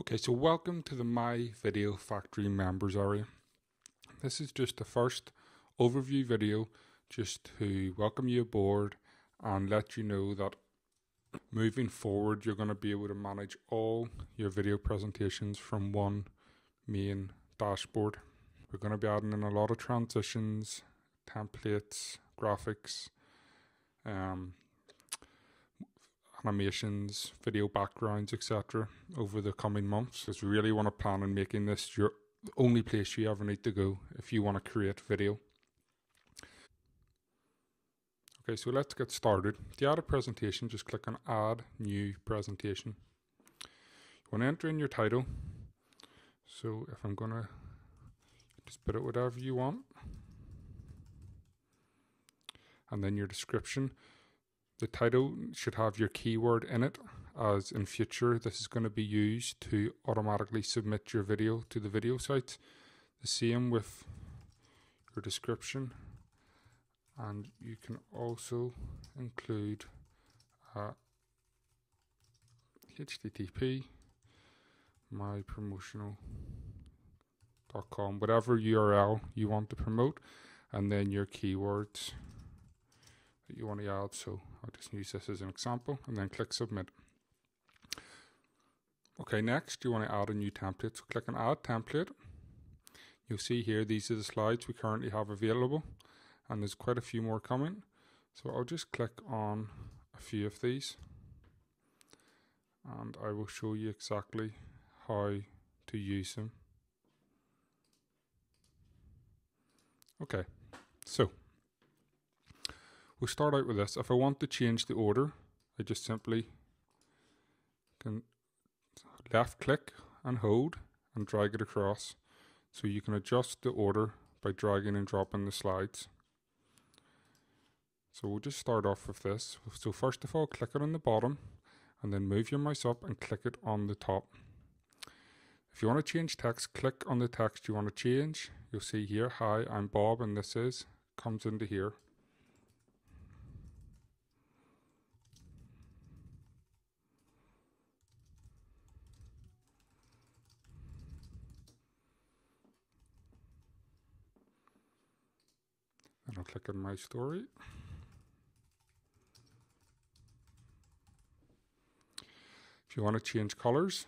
Okay, so welcome to the My Video Factory members area. This is just the first overview video just to welcome you aboard and let you know that moving forward you're going to be able to manage all your video presentations from one main dashboard. We're going to be adding in a lot of transitions, templates, graphics, um, animations, video backgrounds, etc. over the coming months. Because we really want to plan on making this your only place you ever need to go if you want to create video. Okay, so let's get started. To add a presentation, just click on Add New Presentation. You want to enter in your title. So if I'm going to just put it whatever you want. And then your description. The title should have your keyword in it, as in future this is going to be used to automatically submit your video to the video sites. The same with your description, and you can also include uh, HTTP, my promotional.com, whatever URL you want to promote, and then your keywords that you want to add. So I'll just use this as an example and then click submit. Okay, next you want to add a new template. So click on add template. You'll see here these are the slides we currently have available and there's quite a few more coming. So I'll just click on a few of these and I will show you exactly how to use them. Okay, so We'll start out with this. If I want to change the order, I just simply can left click and hold and drag it across. So you can adjust the order by dragging and dropping the slides. So we'll just start off with this. So first of all, click it on the bottom and then move your mouse up and click it on the top. If you want to change text, click on the text you want to change. You'll see here, hi, I'm Bob and this is, comes into here. And I'll click on my story. If you want to change colors,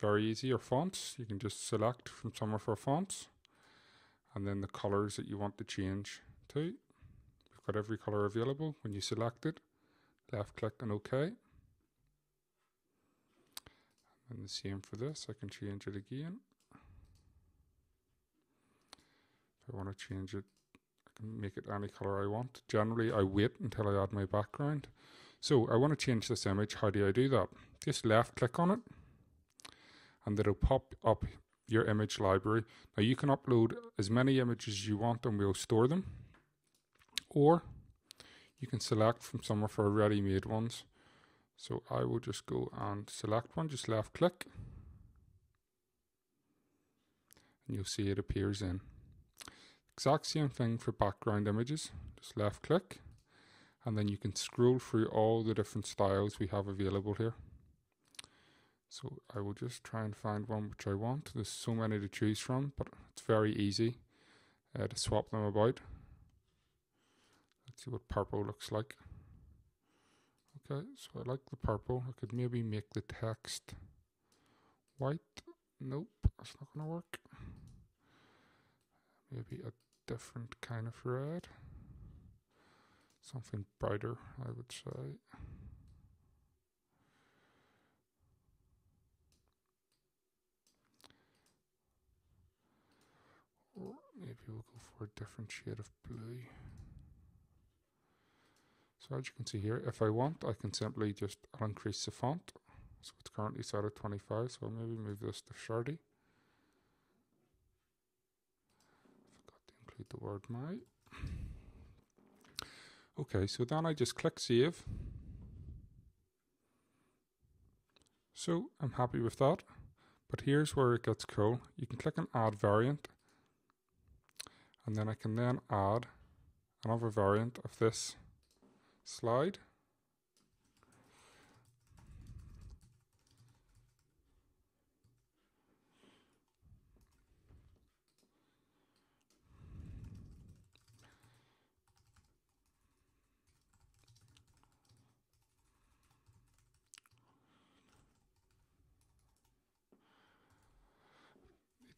very easy, or fonts, you can just select from some of our fonts and then the colors that you want to change to. We've got every color available when you select it. Left click and OK. And the same for this, I can change it again. If I want to change it can make it any color I want. Generally, I wait until I add my background. So I want to change this image. How do I do that? Just left click on it and it'll pop up your image library. Now you can upload as many images as you want and we'll store them. Or you can select from some of our ready-made ones. So I will just go and select one, just left click. And you'll see it appears in. Exact same thing for background images. Just left click and then you can scroll through all the different styles we have available here. So I will just try and find one which I want. There's so many to choose from, but it's very easy uh, to swap them about. Let's see what purple looks like. Okay, so I like the purple. I could maybe make the text white. Nope, that's not going to work. Maybe a different kind of red. Something brighter, I would say. Or maybe we'll go for a different shade of blue. So as you can see here, if I want, I can simply just increase the font. So it's currently set at 25, so I'll maybe move this to 30. Include the word my. Okay, so then I just click save. So I'm happy with that. But here's where it gets cool. You can click on add variant. And then I can then add another variant of this slide.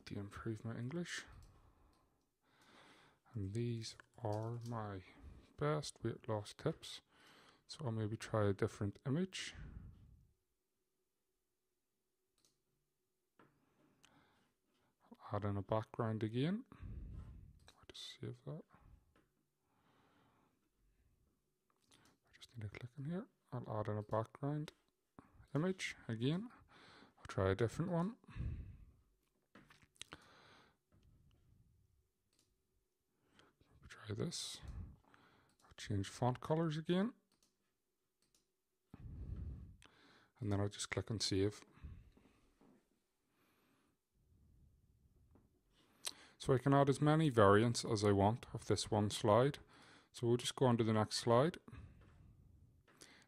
To improve my English. And these are my best weight loss tips. So I'll maybe try a different image. I'll add in a background again. I'll just save that. I just need to click in here. I'll add in a background image again. I'll try a different one. Try this. I'll change font colors again. and then I'll just click on save. So I can add as many variants as I want of this one slide. So we'll just go on to the next slide.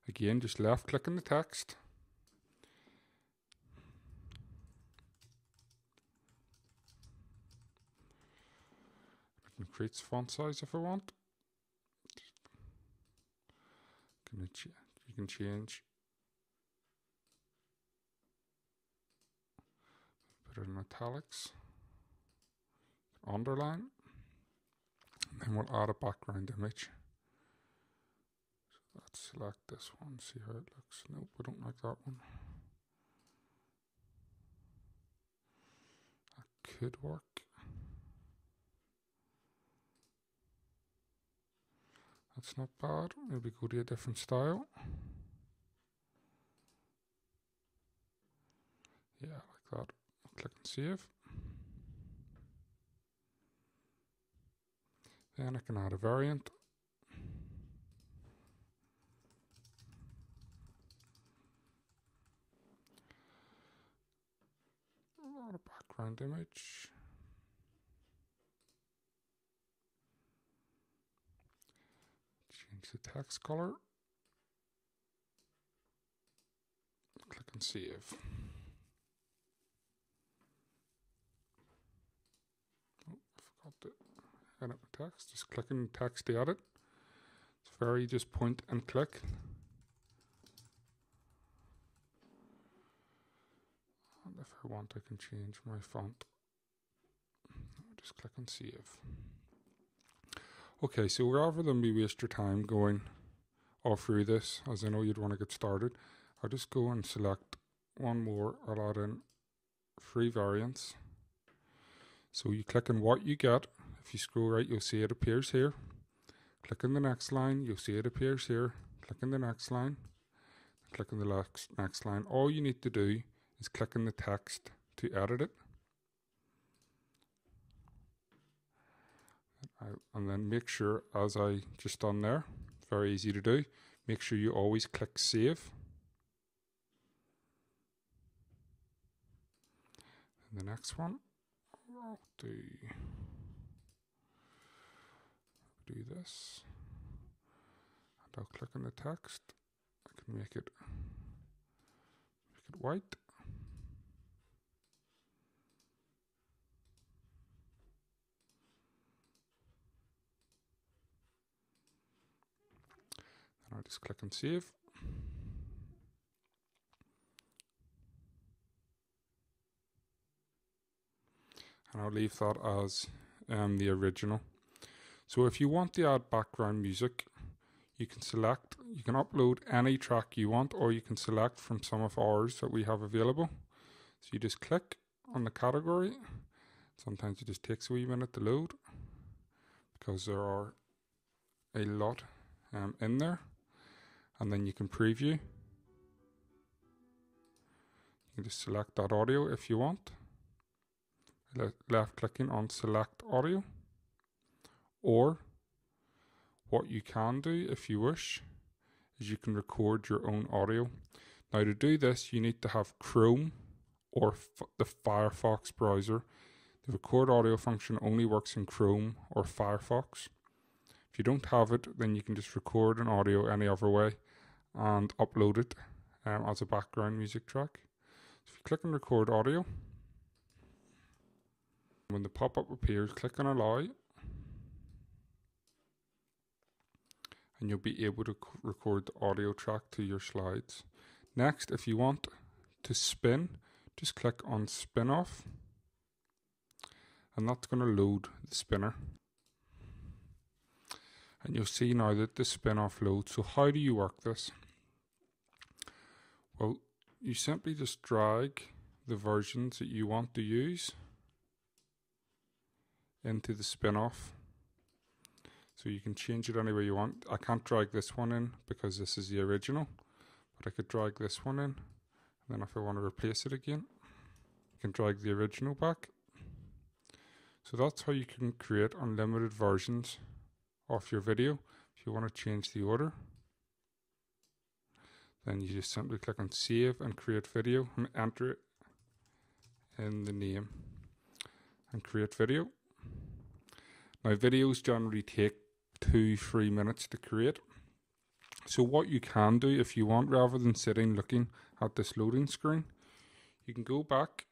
Again, just left click on the text. I can create font size if I want. You can change put it in italics, underline, and then we'll add a background image. So let's select this one, see how it looks. Nope, we don't like that one. That could work. That's not bad. Maybe go to a different style. Yeah, like that. Click and save. Then I can add a variant. A background image. Change the text color. Click and save. Oh, edit text. Just click clicking text to edit. It's very just point and click. And if I want, I can change my font. Just click and save. Okay, so rather than me waste your time going all through this, as I know you'd want to get started, I'll just go and select one more. I'll add in three variants. So you click on what you get if you scroll right, you'll see it appears here. Click on the next line, you'll see it appears here. Click on the next line, click on the next, next line. All you need to do is click on the text to edit it. And then make sure, as I just done there, very easy to do, make sure you always click save. And the next one, I'll do do this. And I'll click on the text. I can make it make it white. I'll just click and save. And I'll leave that as um, the original. So if you want to add background music, you can select, you can upload any track you want, or you can select from some of ours that we have available. So you just click on the category. Sometimes it just takes a wee minute to load because there are a lot um, in there. And then you can preview. You can just select that audio if you want. Le left clicking on select audio. Or what you can do if you wish is you can record your own audio. Now to do this you need to have Chrome or the Firefox browser. The record audio function only works in Chrome or Firefox. If you don't have it then you can just record an audio any other way and upload it um, as a background music track. So if you click on record audio when the pop-up appears click on allow and you'll be able to record the audio track to your slides. Next, if you want to spin, just click on spin off and that's going to load the spinner. And you'll see now that the spin off loads. So how do you work this? Well, you simply just drag the versions that you want to use into the spin off. So you can change it any way you want. I can't drag this one in because this is the original, but I could drag this one in. And then if I want to replace it again, you can drag the original back. So that's how you can create unlimited versions of your video. If you want to change the order, then you just simply click on save and create video and enter it in the name and create video. Now videos generally take two, three minutes to create. So what you can do if you want, rather than sitting looking at this loading screen, you can go back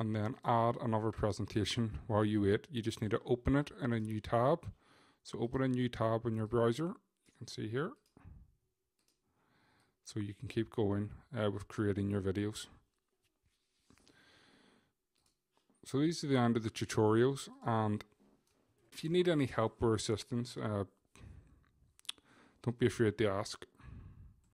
and then add another presentation while you wait. You just need to open it in a new tab. So open a new tab in your browser. You can see here. So you can keep going uh, with creating your videos. So these are the end of the tutorials and if you need any help or assistance, uh, don't be afraid to ask.